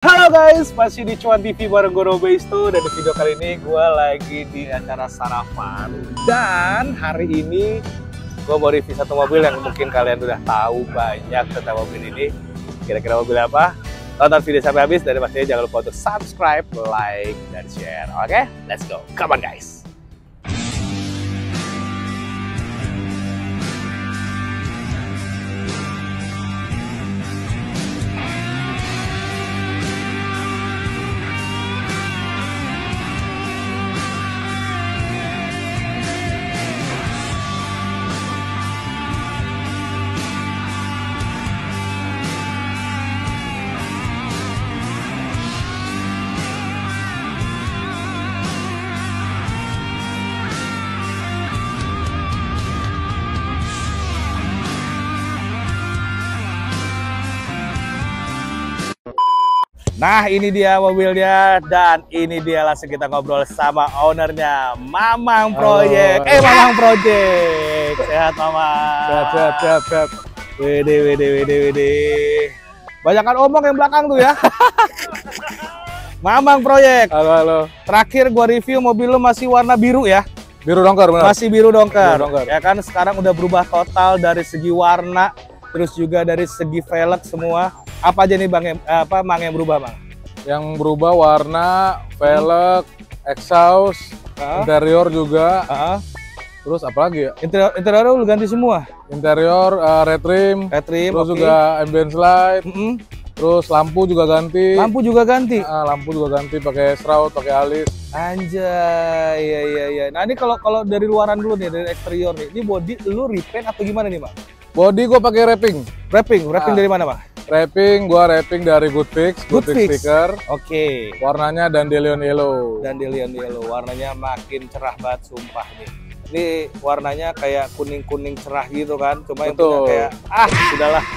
Halo guys, masih di Cuan TV bareng gue Robesto dan di video kali ini gue lagi di acara sarapan dan hari ini gue mau review satu mobil yang mungkin kalian udah tahu banyak tentang mobil ini kira-kira mobil apa? Tonton video sampai habis dan pastinya jangan lupa untuk subscribe, like, dan share oke? Let's go, come on guys Nah ini dia mobilnya dan ini dia langsung kita ngobrol sama ownernya Mamang Project. Halo. Eh Mamang Project. Sehat Mamang. Sehat, sehat, sehat, sehat. Wede, wede, wede, wede. Banyakan omong yang belakang tuh ya. Mamang Project. Halo, halo. Terakhir gua review mobil lu masih warna biru ya. Biru dongkar, benar? Masih biru dongker. Biru dongker. Ya kan sekarang udah berubah total dari segi warna, terus juga dari segi velg semua. Apa aja nih Bang yang apa Mang yang berubah, Bang? Yang berubah warna, velg, exhaust, Heeh. interior juga. Heeh. Terus apa lagi ya? Interior interior lu ganti semua. Interior, eh, red rim, Red trim, terus oke. juga ambient light, Mm-mm. terus lampu juga ganti. Lampu juga ganti. Ah, lampu juga ganti pakai shroud, pakai alis. Anjay, iya iya iya. Nah ini kalau kalau dari luaran dulu nih, dari eksterior nih, ini body lu repaint atau gimana nih, Bang? Body gua pakai wrapping. Wrapping, wrapping Ah. dari mana, Bang? Wrapping gua wrapping dari Good Fix, Good Good, Fix. Fix sticker. Oke. Warnanya dandelion yellow. Dandelion yellow, warnanya makin cerah banget sumpah nih. Ini warnanya kayak kuning-kuning cerah gitu kan, cuma yang punya kayak ah sudahlah.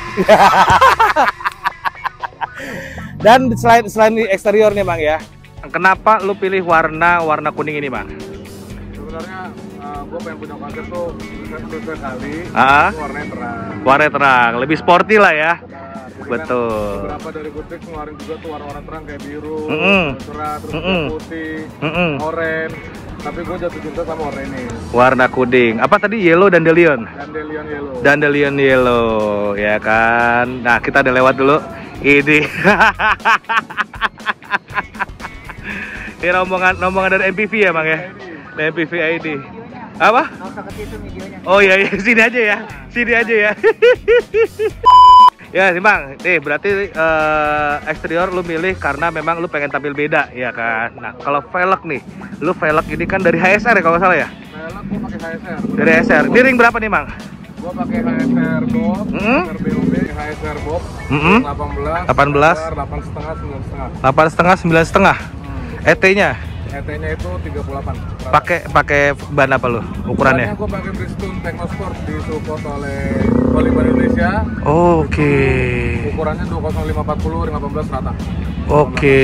Dan selain selain di eksterior nih, Bang ya. Kenapa lu pilih warna warna kuning ini, Bang? Sebenarnya eh, gua pengen punya konsep tuh sesuai kali. Ah. itu warnanya terang. Warna terang, lebih sporty lah ya. Betul. Kan beberapa dari Good Fix ngeluarin juga tuh warna-warna terang kayak biru, Mm-mm. cerah, terus Mm-mm. juga putih, Mm-mm. oranye. Tapi gue jatuh cinta sama warna ini, Warna kuning. Apa tadi yellow dandelion? dandelion yellow. Dandelion yellow, ya kan. Nah, kita udah lewat dulu. Ini. Ini rombongan rombongan dari MPV ya, Bang ya? Dari MPV ID. Apa? Oh iya, iya. sini aja ya. Sini aja ya. ya, sih Bang. Nih, berarti eh, eksterior lu milih karena memang lu pengen tampil beda, ya kan? Nah, kalau velg nih, lu velg ini kan dari HSR ya kalau salah ya? Velg gue pakai HSR. Dari HSR. Ini ring berapa nih, Bang? Gue pakai HSR Bob, Mm-mm. HSR BOB, HSR Bob, Mm-mm. 18, 18. 8 setengah, 9 setengah. delapan setengah sembilan setengah Hmm. ET-nya ET-nya itu 38. pakai pakai ban apa lo ukurannya gue pakai Bridgestone Technosport disupport oleh Volleyball Indonesia. oke Ukurannya 20540 ring 18 rata. oke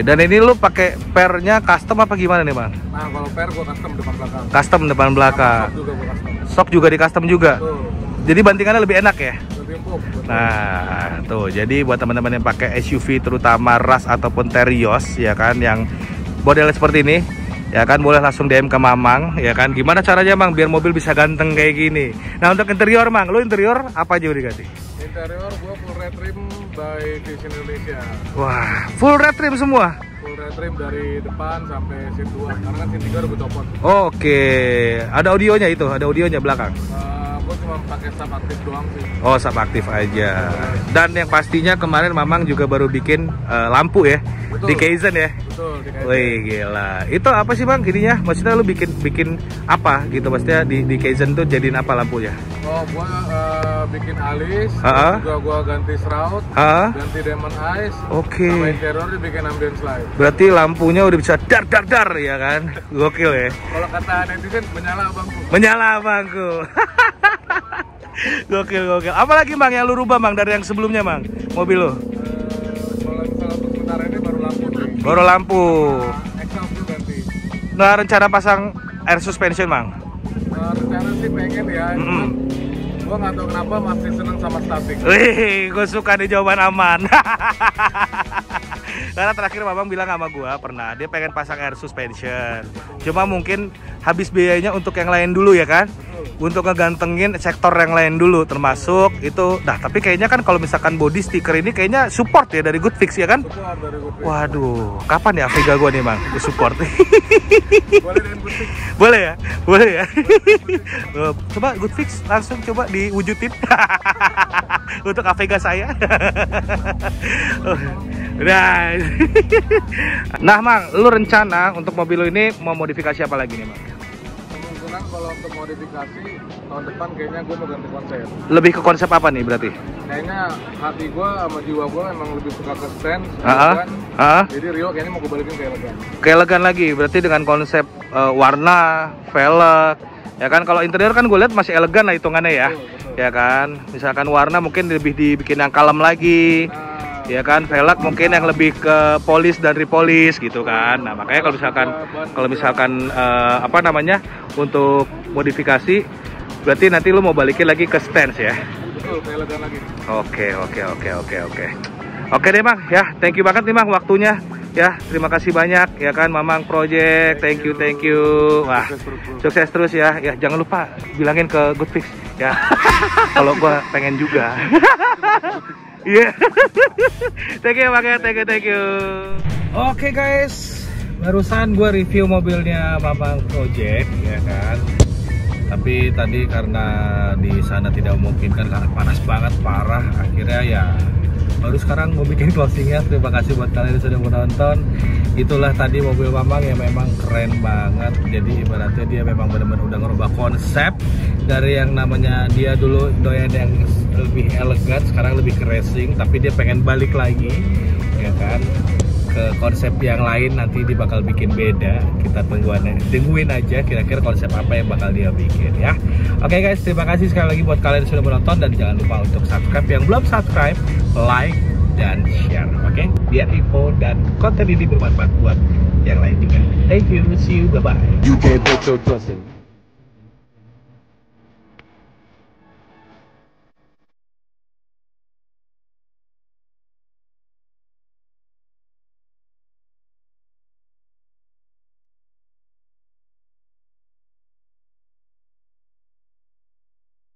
dan ini lu pakai pernya custom apa gimana nih bang Nah, kalau pair gue custom depan belakang. custom depan belakang Sama juga gue custom. sok juga di custom juga Tuh, jadi bantingannya lebih enak ya lebih empuk. betul. Nah, tuh jadi buat teman-teman yang pakai SUV terutama Ras ataupun Terios ya kan yang modelnya seperti ini ya kan boleh langsung DM ke Mamang ya kan gimana caranya Mang biar mobil bisa ganteng kayak gini. Nah, untuk interior Mang, lu interior apa aja udah diganti? Interior gue full red trim by Vision Indonesia. Wah, full red trim semua. Full red trim dari depan sampai seat 2 karena kan seat 3 udah gue copot. Oke, ada audionya itu, ada audionya belakang. Uh, gue cuma pakai sub aktif doang sih. Oh, sub aktif aja. Dan yang pastinya kemarin Mamang juga baru bikin eh, lampu ya Betul. di Kaizen ya. Betul, di. Wih gila, itu apa sih bang ininya? Maksudnya lu bikin bikin apa gitu? Maksudnya di di Kaizen tuh jadiin apa lampunya? Oh, gue uh, bikin alis, Ha-ha. terus juga gue ganti shroud, Hah? ganti diamond eyes, Oke. sama interior dibikin ambient light. Berarti lampunya udah bisa dar dar dar ya kan? Gokil ya. Kalau kata netizen menyala abangku. Menyala bangku. gokil gokil. Apalagi bang yang lu rubah bang dari yang sebelumnya bang? Mobil lu? Eh, kalau misalnya untuk sementara ini baru lampu nih. Baru lampu. Nah, ganti. Nah rencana pasang air suspension bang? Rencana sih pengen ya, Mm-mm. cuman gue nggak tahu kenapa masih seneng sama static. Wih, gue suka nih jawaban aman. Karena terakhir Mamang bilang sama gua pernah dia pengen pasang air suspension. Cuma mungkin habis biayanya untuk yang lain dulu ya kan? Untuk ngegantengin sektor yang lain dulu termasuk itu. Nah, tapi kayaknya kan kalau misalkan body sticker ini kayaknya support ya dari Good Fix ya kan? Support dari Good Fix. Waduh, kapan ya Vega gua nih, Bang? Support. Boleh dengan Good Fix. Boleh ya? Boleh ya? Eh, coba Good Fix langsung coba diwujudin untuk Avega saya. Udah. nah, Mang, lu rencana untuk mobil lu ini mau modifikasi apa lagi nih, Mang? Kalau untuk modifikasi tahun depan kayaknya gue mau ganti konsep. Lebih ke konsep apa nih berarti? Kayaknya hati gue sama jiwa gue emang lebih suka ke stand, Ah, elegan. ah. Jadi Rio kayaknya mau gue balikin ke elegan. Keelegan lagi, berarti dengan konsep eh, warna, velg, ya kan? Kalau interior kan gue lihat masih elegan lah hitungannya ya, Betul, betul. ya kan? Misalkan warna mungkin lebih dibikin yang kalem lagi, Nah, ya kan velg mungkin yang lebih ke polis dan repolis gitu kan. Nah makanya kalau misalkan kalau misalkan eh, apa namanya untuk modifikasi berarti nanti lu mau balikin lagi ke stance ya? Betul, lagi. oke oke oke oke oke. Oke deh bang ya thank you banget nih bang waktunya. Ya terima kasih banyak ya kan mamang project. Thank you thank you. Wah Sukses terus, bro. sukses terus ya. Ya jangan lupa bilangin ke good fix ya. Kalau gua pengen juga Iya. thank you banget, thank you, thank you. Oke guys, barusan gue review mobilnya Mamang Project, ya kan. Tapi tadi karena di sana tidak memungkinkan karena panas banget, parah. Akhirnya ya baru sekarang mau bikin closingnya. Terima kasih buat kalian yang sudah menonton. Itulah tadi mobil Mamang yang memang keren banget. Jadi ibaratnya dia memang benar-benar udah ngerubah konsep dari yang namanya dia dulu doyan yang lebih elegan, sekarang lebih ke racing. Tapi dia pengen balik lagi, ya kan? ke konsep yang lain nanti dia bakal bikin beda kita tungguin tungguin aja kira-kira konsep apa yang bakal dia bikin ya oke guys terima kasih sekali lagi buat kalian yang sudah menonton dan jangan lupa untuk subscribe yang belum subscribe like dan share oke? Biar info dan konten ini bermanfaat buat yang lain juga. Thank you see you bye bye Crossing.